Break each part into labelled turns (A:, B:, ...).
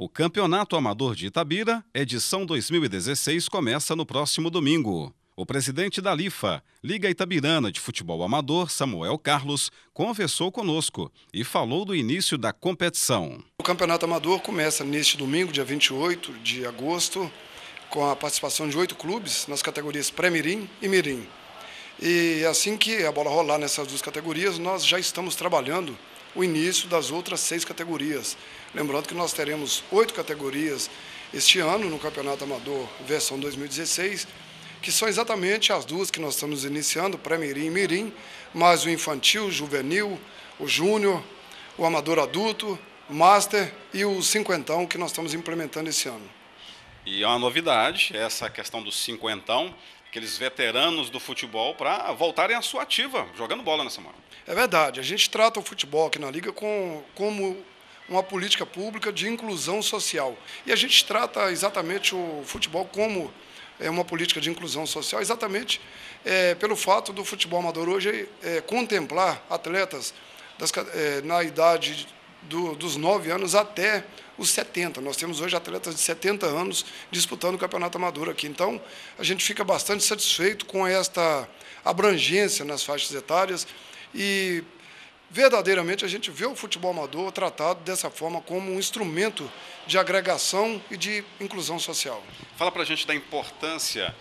A: O Campeonato Amador de Itabira, edição 2016, começa no próximo domingo. O presidente da LIFA, Liga Itabirana de Futebol Amador, Samuel Carlos, conversou conosco e falou do início da competição.
B: O Campeonato Amador começa neste domingo, dia 28 de agosto, com a participação de oito clubes nas categorias pré-mirim e mirim. E assim que a bola rolar nessas duas categorias, nós já estamos trabalhando o início das outras seis categorias. Lembrando que nós teremos oito categorias este ano no Campeonato Amador versão 2016, que são exatamente as duas que nós estamos iniciando, pré-mirim e mirim, mais o infantil, o juvenil, o júnior, o amador adulto, master e o cinquentão que nós estamos implementando esse ano.
A: E é uma novidade essa questão do cinquentão, aqueles veteranos do futebol para voltarem à sua ativa, jogando bola nessa mão.
B: É verdade. A gente trata o futebol aqui na Liga com, como uma política pública de inclusão social. E a gente trata exatamente o futebol como é, uma política de inclusão social, exatamente é, pelo fato do futebol amador hoje é, contemplar atletas das, é, na idade do, dos 9 anos até os 70. Nós temos hoje atletas de 70 anos disputando o campeonato amador aqui. Então, a gente fica bastante satisfeito com esta abrangência nas faixas etárias e verdadeiramente a gente vê o futebol amador tratado dessa forma como um instrumento de agregação e de inclusão social.
A: Fala para a gente da importância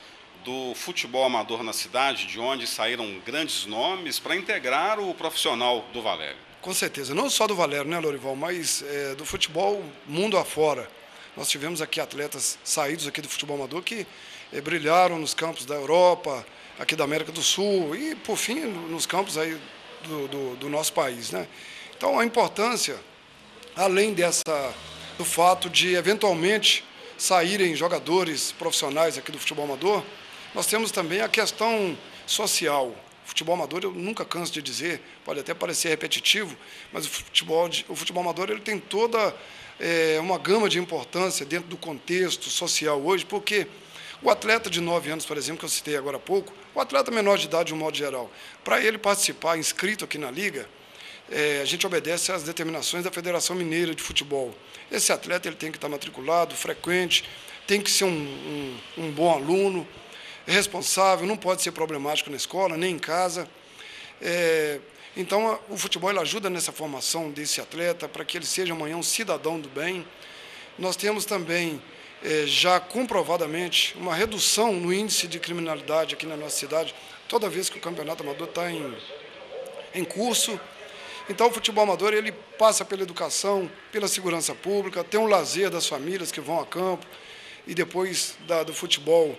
A: do futebol amador na cidade, de onde saíram grandes nomes para integrar o profissional do Valério.
B: Com certeza, não só do Valério, né, Lorival, mas é, do futebol mundo afora. Nós tivemos aqui atletas saídos aqui do futebol amador que é, brilharam nos campos da Europa, aqui da América do Sul e, por fim, nos campos aí do, do, do nosso país. Né? Então, a importância, além dessa, do fato de, eventualmente, saírem jogadores profissionais aqui do futebol amador, nós temos também a questão social. Futebol amador, eu nunca canso de dizer, pode até parecer repetitivo, mas o futebol, o futebol amador ele tem toda é, uma gama de importância dentro do contexto social hoje, porque o atleta de 9 anos, por exemplo, que eu citei agora há pouco, o atleta menor de idade, de um modo geral, para ele participar, inscrito aqui na Liga, é, a gente obedece às determinações da Federação Mineira de Futebol. Esse atleta ele tem que estar matriculado, frequente, tem que ser um, um, um bom aluno, responsável, não pode ser problemático na escola, nem em casa. É, então, o futebol ajuda nessa formação desse atleta para que ele seja amanhã um cidadão do bem. Nós temos também é, já comprovadamente uma redução no índice de criminalidade aqui na nossa cidade, toda vez que o campeonato amador está em, em curso. Então, o futebol amador ele passa pela educação, pela segurança pública, tem um lazer das famílias que vão a campo e depois da, do futebol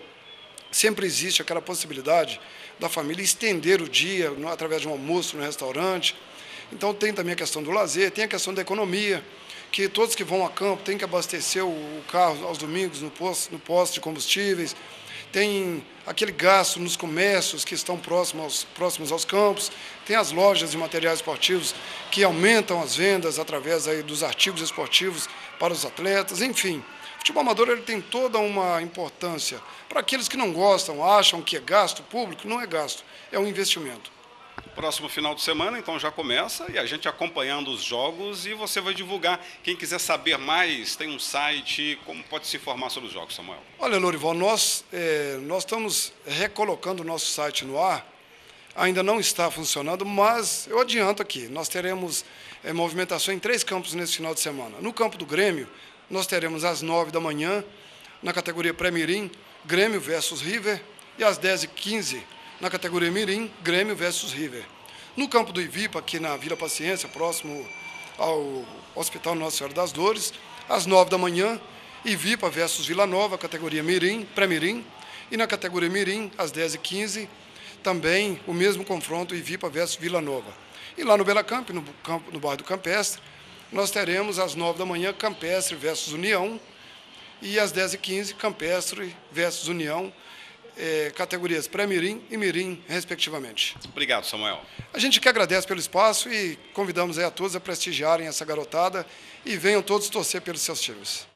B: sempre existe aquela possibilidade da família estender o dia no, através de um almoço no restaurante. Então, tem também a questão do lazer, tem a questão da economia que todos que vão a campo têm que abastecer o carro aos domingos no posto, no posto de combustíveis, tem aquele gasto nos comércios que estão próximos aos, próximos aos campos, tem as lojas de materiais esportivos que aumentam as vendas através aí dos artigos esportivos para os atletas, enfim. O futebol amador ele tem toda uma importância. Para aqueles que não gostam, acham que é gasto público, não é gasto, é um investimento.
A: Próximo final de semana, então já começa e a gente acompanhando os jogos e você vai divulgar. Quem quiser saber mais, tem um site, como pode se informar sobre os jogos, Samuel?
B: Olha, Lorival, nós, é, nós estamos recolocando o nosso site no ar. Ainda não está funcionando, mas eu adianto aqui, nós teremos é, movimentação em três campos nesse final de semana. No campo do Grêmio, nós teremos às nove da manhã, na categoria pré-mirim, Grêmio versus River, e às dez e quinze na categoria Mirim, Grêmio versus River. No campo do Ivipa, aqui na Vila Paciência, próximo ao Hospital Nossa Senhora das Dores, às nove da manhã, Ivipa versus Vila Nova, categoria Mirim, pré-Mirim. E na categoria Mirim, às 10h15, também o mesmo confronto Ivipa versus Vila Nova. E lá no Bela Camp, no, campo, no bairro do Campestre, nós teremos às 9 da manhã Campestre versus União e às 10h15 Campestre versus União é, categorias pré-mirim e mirim, respectivamente.
A: Obrigado, Samuel.
B: A gente que agradece pelo espaço e convidamos a todos a prestigiarem essa garotada e venham todos torcer pelos seus times.